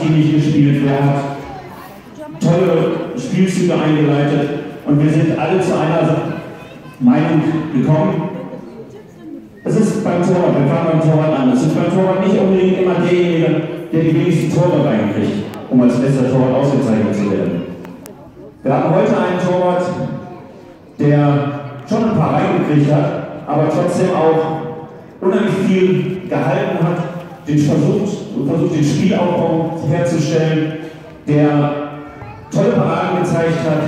Mannschaftsdienlich gespielt, wer hat tolle Spielzüge eingeleitet und wir sind alle zu einer Meinung gekommen. Es ist beim Torwart, wir fangen beim Torwart an, es ist beim Torwart nicht unbedingt immer derjenige, der die wenigsten Tore reinkriegt, um als bester Torwart ausgezeichnet zu werden. Wir haben heute einen Torwart, der schon ein paar reingekriegt hat, aber trotzdem auch unheimlich viel gehalten hat, den versucht, versucht den Spielaufbau herzustellen, der tolle Paraden gezeigt hat.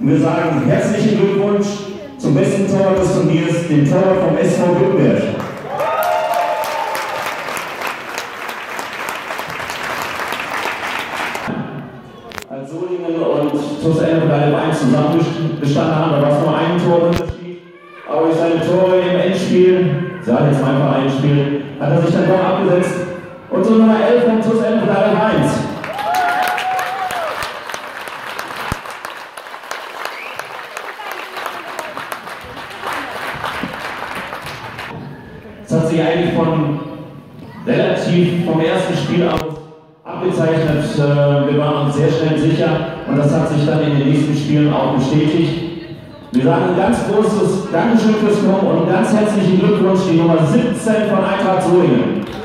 Und wir sagen herzlichen Glückwunsch zum besten Torwart des Turniers, dem Torwart vom SV Württemberg. Als Solingen und TuS Elbenreif 1 zusammen bestanden haben, da war es nur ein Torunterschied. Aber durch seine Tore im Endspiel, hat jetzt einfach ein Spiel, hat er sich dann doch abgesetzt. So Nummer 11 von TuS Elbenreif 1. Das hat sich eigentlich von relativ vom ersten Spiel aus abgezeichnet. Äh, Wir waren uns sehr schnell sicher und das hat sich dann in den nächsten Spielen auch bestätigt. Wir sagen ein ganz großes Dankeschön fürs Kommen und einen ganz herzlichen Glückwunsch, die Nummer 17 von Eintracht Solingen. Wenn ihr als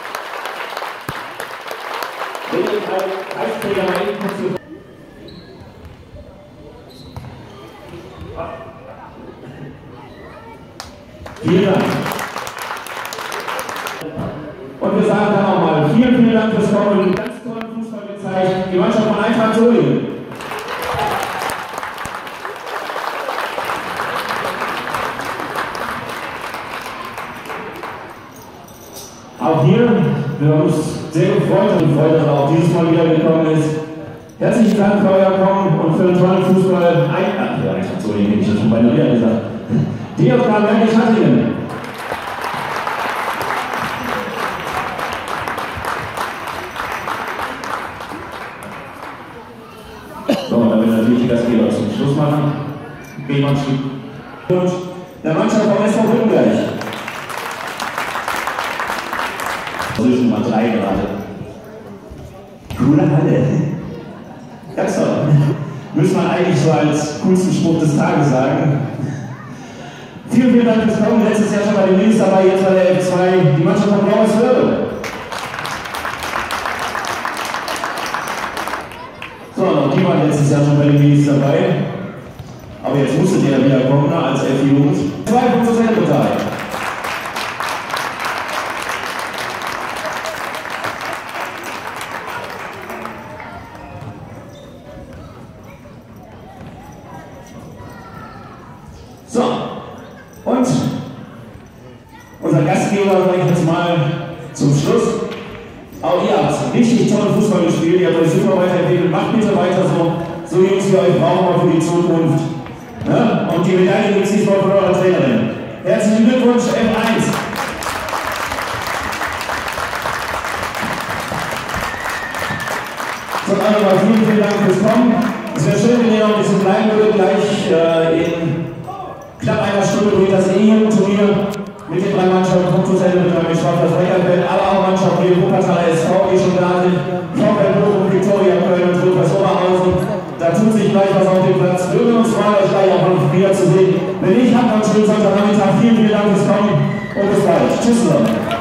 Preisträger mal eben kurz hier- Vielen Dank. Und wir sagen dann nochmal vielen, vielen Dank fürs Kommen ganz tollen Fußball gezeigt. Die Mannschaft von Eintracht Solingen. Auch hier, wir uns sehr gefreut und gefreut, dass er auch dieses Mal wieder gekommen ist. Herzlichen Dank für euer Kommen und für den tollen Fußball. Ein, ach, ja, Eintracht Solingen, hätte ich ja schon bei der Lehrer gesagt. DJK Bergisch Hattingen. So, und wird natürlich die Gastgeber zum Schluss machen. Rehmann und der Mannschaft vom SV Württemberg. 3 gerade. Coole Halle. Ganz toll. Müssen wir eigentlich so als coolsten Spruch des Tages sagen. Vielen, vielen Dank fürs Kommen. Letztes Jahr schon bei den Links dabei, jetzt bei der F2. Die Mannschaft von Blaues Förde. So, die waren letztes Jahr schon bei den Minis dabei. Aber jetzt musstet ihr ja wieder kommen, ne, als elf und unser Gastgeber, sag ich jetzt mal zum Schluss. Auch ihr habt richtig tollen Fußball gespielt, ihr habt euch super weiterentwickelt. Macht bitte weiter so. So Jungs wie euch brauchen wir für die Zukunft. Ne? Und die Medaille gibt es diesmal von eurer Trainerin. Herzlichen Glückwunsch, F1. So, dann nochmal vielen, vielen Dank fürs Kommen. Es wäre schön, wenn ihr noch ein bisschen bleiben würdet. Gleich äh, in einer Stunde geht das EM-Turnier mit den drei Mannschaften kommt zu Ende. Wir haben geschaut, dass Reckerfeld, aber auch Mannschaften wie Wuppertaler SV, die schon da sind, VfL Bochum, Viktoria Köln und Rotwas Oberhausen. Da tut sich gleich was auf dem Platz. Wir Würden uns freuen, euch gleich auch noch wieder zu sehen. Wenn nicht, habt noch einen schönen Sonntagnachmittag. Vielen, vielen Dank fürs Kommen und bis bald. Tschüss zusammen.